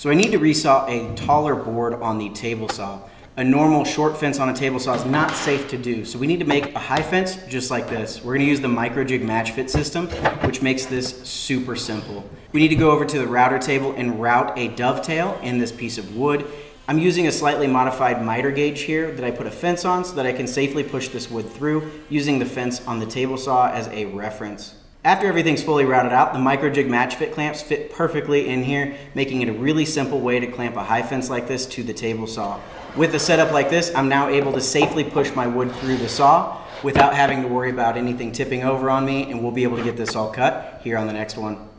So I need to resaw a taller board on the table saw. A normal short fence on a table saw is not safe to do, so we need to make a high fence just like this. We're gonna use the MicroJig MatchFit system, which makes this super simple. We need to go over to the router table and route a dovetail in this piece of wood. I'm using a slightly modified miter gauge here that I put a fence on so that I can safely push this wood through using the fence on the table saw as a reference. After everything's fully routed out, the MicroJig MatchFit clamps fit perfectly in here, making it a really simple way to clamp a high fence like this to the table saw. With a setup like this, I'm now able to safely push my wood through the saw without having to worry about anything tipping over on me, and we'll be able to get this all cut here on the next one.